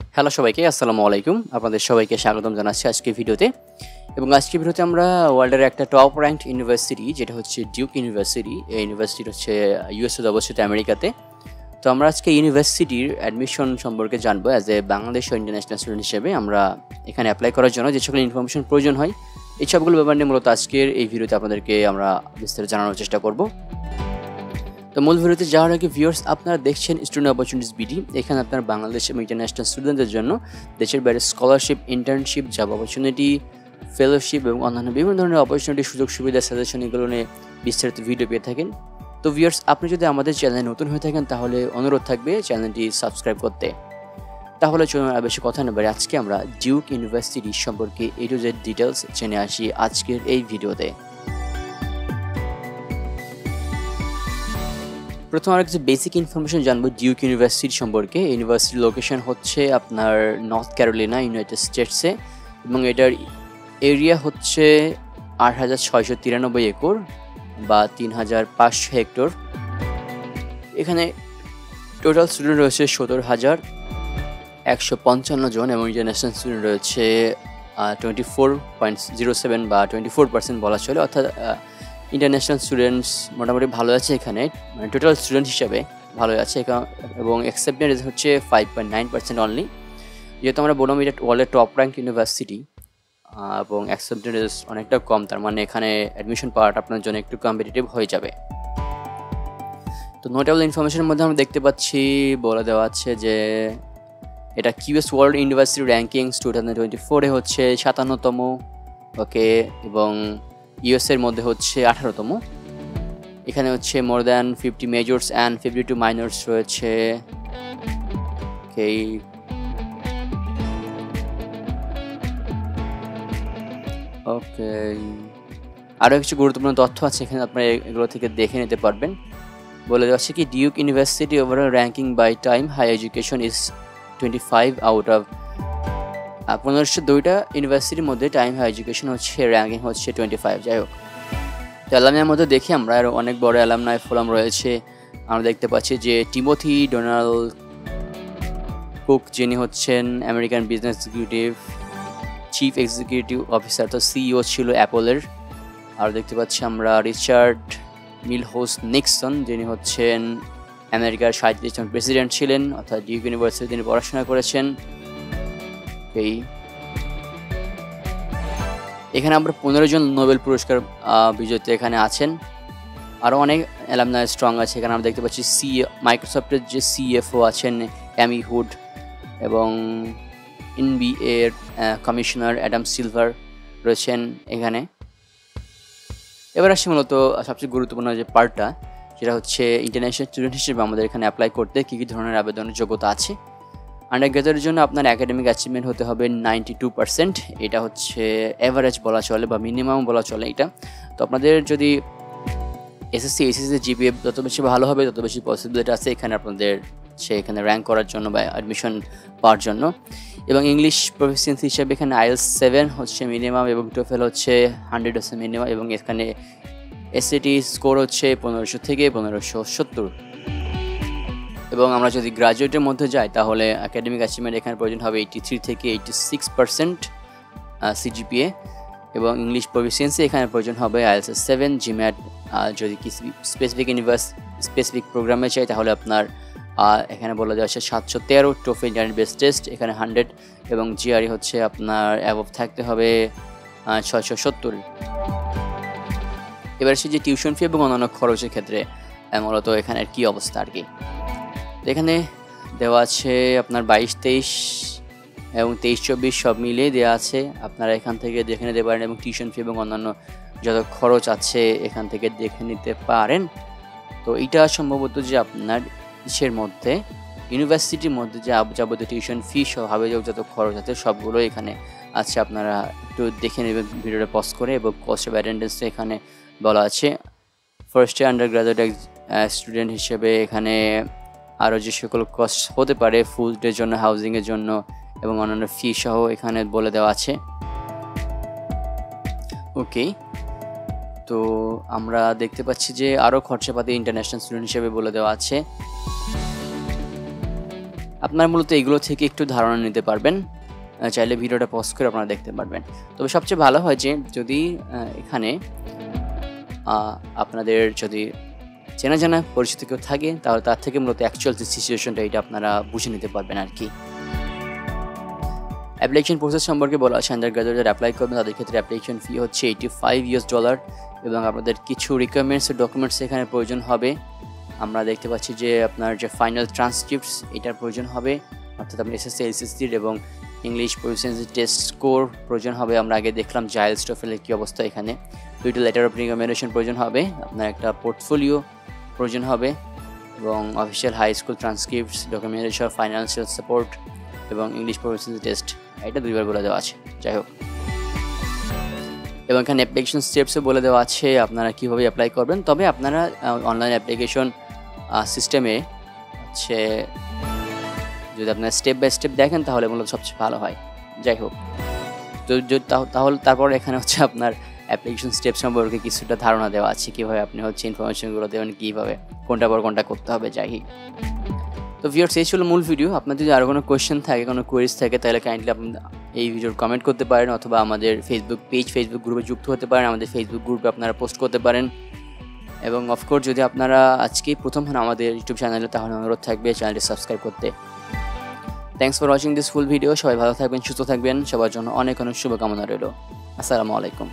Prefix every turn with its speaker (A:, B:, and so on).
A: Hello সবাইকে, আসসালামু আলাইকুম। আপনাদের সবাইকে স্বাগতম জানাচ্ছি আজকে ভিডিওতে। এবং আজকে ভিডিওতে আমরা ওয়ার্ল্ডের একটা টপ র্যাঙ্কড ইউনিভার্সিটি যেটা হচ্ছে ডিউক ইউনিভার্সিটি এই ইউনিভার্সিটি হচ্ছে ইউএসএতে অবস্থিত আমেরিকাতে। তো আমরা আজকে ইউনিভার্সিটির অ্যাডমিশন সম্পর্কে জানব অ্যাজ এ বাংলাদেশ ও ইন্টারন্যাশনাল স্টুডেন্ট হিসেবে। আমরা এখানে অ্যাপ্লাই করার জন্য যে সকল ইনফরমেশন প্রয়োজন হয়, এই সবগুলো ব্যাপার নিয়ে মূলত আজকের এই ভিডিওতে আপনাদেরকে আমরা বিস্তারিত জানানোর চেষ্টা করব। তো মূল ভিডিওতে যাওয়ার আগে ভিউয়ার্স আপনারা দেখছেন স্টুডেন্ট অপরচুনিটিস বিডি এখানে আপনার বাংলাদেশ এবং ইন্টারন্যাশনাল স্টুডেন্টদের জন্য দেশের বাইরে scholarship internship job opportunity fellowship এবং অন্যান্য বিভিন্ন ধরনের অপরচুনিটি সুযোগ, সুবিধা সাজেশন এগুলো নিয়ে বিস্তারিত ভিডিও পেয়ে থাকেন। তো ভিউয়ার্স আপনি যদি আমাদের চ্যানেলে নতুন হয়ে থাকেন, তাহলে অনুরোধ থাকবে চ্যানেলটি সাবস্ক্রাইব করতে। তাহলে চলুন আর বেশি কথা নেবার আজকে আমরা ডিউক ইউনিভার্সিটি সম্পর্কে এ টু জেড ডিটেলস জেনে আসি আজকের এই ভিডিওতে প্রথম আমরা কিছু বেসিক ইনফরমেশন জানব ডিউক ইউনিভার্সিটি সম্পর্কে। ইউনিভার্সিটির লোকেশন হচ্ছে আপনার নর্থ ক্যারোলিনা ইউনাইটেড স্টেটসে এবং এটার এরিয়া হচ্ছে আট হাজার ছয়শো তিরানব্বই একর বা তিন হাজার পাঁচশো হেক্টর। এখানে টোটাল স্টুডেন্ট রয়েছে সত্তর হাজার একশো পঞ্চান্ন জন এবং ইন্টারন্যাশনাল স্টুডেন্ট রয়েছে twenty four point zero seven বা টোয়েন্টি ফোর পার্সেন্ট বলা চলে। অর্থাৎ ইন্টারন্যাশনাল স্টুডেন্টস মোটামুটি ভালো আছে এখানে। মানে টোটাল স্টুডেন্ট হিসাবে ভালো আছে। এবং অ্যাকসেপ্টেন্স হচ্ছে five point nine percent only যেহেতু আমরা বললাম এটা ওয়ার্ল্ডের টপ র্যাঙ্ক ইউনিভার্সিটি এবং অ্যাকসেপ্টেন্স অনেকটা কম, তার মানে এখানে অ্যাডমিশন পাওয়াটা আপনার জন্য একটু কম্পিটিটিভ হয়ে যাবে। তো নোটেবল ইনফরমেশনের মধ্যে আমরা দেখতে পাচ্ছি, বলে দেওয়া আছে যে এটা QS world university rankings two thousand twenty ফোরে হচ্ছে সাতান্নতম। ওকে এবং ইউএসের মধ্যে হচ্ছে আঠারোতম। এখানে হচ্ছে more than fifty majors and fifty two minors রয়েছে। এই ওকে আরও কিছু গুরুত্বপূর্ণ তথ্য আছে এখানে আপনারা এগুলো থেকে দেখে নিতে পারবেন। বলে দেওয়া কি Duke university overall ranking by time high education is twenty five out of পনেরোশো দুইটা ইউনিভার্সিটির মধ্যে টাইম হাই এডুকেশন হচ্ছে র্যাঙ্কিং হচ্ছে টোয়েন্টি ফাইভ যাই হোক। তো অ্যালামনার মধ্যে দেখি আমরা আরও অনেক বড় অ্যালামনাই ফোরাম রয়েছে। আমরা দেখতে পাচ্ছি যে টিমোথি ডোনাল্ড কুক যিনি হচ্ছেন American business executive chief executive officer তো সিইও ছিল অ্যাপলের আর দেখতে পাচ্ছি আমরা রিচার্ড মিলহোস নিক্সন যিনি হচ্ছেন আমেরিকার সাঁত্রিশ জন প্রেসিডেন্ট ছিলেন, অর্থাৎ ডিউক ইউনিভার্সিটি তিনি পড়াশোনা করেছেন। এই এখানে আমরা পনেরো জন নোবেল পুরস্কার বিজয়ী এখানে আছেন। আরও অনেক অ্যালামনা স্ট্রং আছে। এখানে আমরা দেখতে পাচ্ছি সি মাইক্রোসফটের যে সিএফও আছেন অ্যামি হুড এবং ইনবি এর কমিশনার অ্যাডাম সিলভার রয়েছেন এখানে। এবার আসি মূলত সবচেয়ে গুরুত্বপূর্ণ যে পার্টটা যেটা হচ্ছে ইন্টারন্যাশনাল স্টুডেন্ট হিসেবে আমাদের এখানে অ্যাপ্লাই করতে কী কী ধরনের আবেদনের যোগ্যতা আছে। আন্ডার গ্রাজুয়েটের জন্য আপনার একাডেমিক অ্যাচিভমেন্ট হতে হবে নাইনটি টু পার্সেন্ট এটা হচ্ছে অ্যাভারেজ বলা চলে বা মিনিমাম বলা চলে এটা। তো আপনাদের যদি এসএসসি এসএসসি জিপিএ যত বেশি ভালো হবে, তত বেশি পসিবিলিটি আছে এখানে আপনাদের সে এখানে র্যাঙ্ক করার জন্য বা অ্যাডমিশন পাওয়ার জন্য। এবং ইংলিশ প্রফেসিয়েন্সি হিসেবে এখানে আইএলস সেভেন হচ্ছে মিনিমাম এবং টোফেল হচ্ছে হান্ড্রেড হচ্ছে মিনিমাম এবং এখানে এসএটি স্কোর হচ্ছে পনেরোশো থেকে পনেরোশো সত্তর। এবং আমরা যদি গ্রাজুয়েটের মধ্যে যাই, তাহলে একাডেমিক অ্যাচিভমেন্ট এখানে প্রয়োজন হবে এইটি থ্রি থেকে এইটি সিক্স পার্সেন্ট সিজিপিএ এবং ইংলিশ প্রফিসিয়েন্সি এখানে প্রয়োজন হবে আইএলস সেভেন জিম্যাট যদি কি স্পেসিফিক ইউনিভার্স স্পেসিফিক প্রোগ্রামে চাই তাহলে আপনার এখানে বলা যাচ্ছে সাতশো তেরো টোফি ইন্টারনেট বেস টেস্ট এখানে হান্ড্রেড এবং জিআরই হচ্ছে আপনার অ্যাবভ থাকতে হবে ছয়শো সত্তর। এবার সে যে টিউশন ফি এবং অন্যান্য খরচের ক্ষেত্রে মূলত এখানের কী অবস্থা আর কি। এখানে দেওয়া আছে আপনার বাইশ, তেইশ এবং তেইশ, চব্বিশ সব মিলিয়ে দেওয়া আছে। আপনারা এখান থেকে দেখে নিতে পারেন এবং টিউশন ফি এবং অন্যান্য যত খরচ আছে এখান থেকে দেখে নিতে পারেন। তো এটা সম্ভবত যে আপনার ইসের মধ্যে, ইউনিভার্সিটির মধ্যে যে যাবতীয় টিউশন ফি হবে যত খরচ আছে, সবগুলো এখানে আছে। আপনারা একটু দেখে নেবেন ভিডিওটা পজ করে এবং কস্ট অফ অ্যাটেন্ডেন্স এখানে বলা আছে। First year undergraduate student হিসেবে এখানে আরও যে সকল কস্ট হতে পারে ফুডের জন্য হাউজিংয়ের জন্য এবং অন্যান্য ফি সহ এখানে বলে দেওয়া আছে। ওকে তো আমরা দেখতে পাচ্ছি যে আরও খরচাপাতি ইন্টারন্যাশনাল স্টুডেন্ট হিসেবে বলে দেওয়া আছে। আপনার মূলত এগুলো থেকে একটু ধারণা নিতে পারবেন। চাইলে ভিডিওটা পজ করে আপনারা দেখতে পারবেন। তবে সবচেয়ে ভালো হয় যে যদি এখানে আপনাদের যদি চেনা জানা, পরিচিত কেউ থাকে, তাহলে তার থেকে মূলত অ্যাকচুয়াল যে সিচুয়েশনটা এটা আপনারা বুঝে নিতে পারবেন আর কি। অ্যাপ্লিকেশন প্রসেস সম্পর্কে বলা আছে আন্ডার গ্রাজুয়েট অ্যাপ্লাই করবেন, তাদের ক্ষেত্রে অ্যাপ্লিকেশন ফি হচ্ছে এইটি ফাইভ ইউএস ডলার এবং আপনাদের কিছু রিকোয়ারমেন্টস ডকুমেন্টস এখানে প্রয়োজন হবে। আমরা দেখতে পাচ্ছি যে আপনার যে ফাইনাল ট্রান্সক্রিপ্টস এটার প্রয়োজন হবে। অর্থাৎ আপনার এসএসসি এসএসসির এবং ইংলিশ প্রফিসিয়েন্সি টেস্ট স্কোর প্রয়োজন হবে। আমরা আগে দেখলাম জাইল স্টফেলের কী অবস্থা এখানে। দুইটা লেটার অফ রিকমেন্ডেশন প্রয়োজন হবে। আপনার একটা পোর্টফোলিও প্রয়োজন হবে এবং official high school transcripts documentation financial support এবং ইংলিশ প্রফেশনাল টেস্ট এটা দুইবার বলে দেওয়া আছে। যাই হোক। এবং এখানে অ্যাপ্লিকেশন স্টেপসও বলে দেওয়া আছে, আপনারা কীভাবে অ্যাপ্লাই করবেন। তবে আপনারা অনলাইন অ্যাপ্লিকেশন সিস্টেমে হচ্ছে যদি আপনারা স্টেপ বাই স্টেপ দেখেন, তাহলে মূলত সবচেয়ে ভালো হয়। যাই হোক। তো, তাহলে, তারপর এখানে হচ্ছে আপনার অ্যাপ্লিকেশন স্টেপ সম্পর্কে কিছুটা ধারণা দেওয়া আছে, কীভাবে আপনি হচ্ছে ইনফরমেশনগুলো দেবেন, কীভাবে কোনটা পর কোনটা করতে হবে, যাই তো ভিউয়ার্স এই ছিল মূল ভিডিও আপনার যদি আরও কোনো কোয়েশ্চেন থাকে, কোনো কোয়েরিজ থাকে, তাহলে কাইন্ডলি আপনি এই ভিডিওর কমেন্ট করতে পারেন, অথবা আমাদের ফেসবুক পেজ ফেসবুক গ্রুপে যুক্ত হতে পারেন, আমাদের ফেসবুক গ্রুপে আপনারা পোস্ট করতে পারেন। এবং অফকোর্স যদি আপনারা আজকেই প্রথম হন আমাদের ইউটিউব চ্যানেলে তাহলে অনুরোধ থাকবে চ্যানেলটি সাবস্ক্রাইব করতে। Thanks for watching this full video সবাই ভালো থাকবেন, সুস্থ থাকবেন। সবার জন্য অনেক অনেক শুভকামনা রইল। আসসালামু আলাইকুম।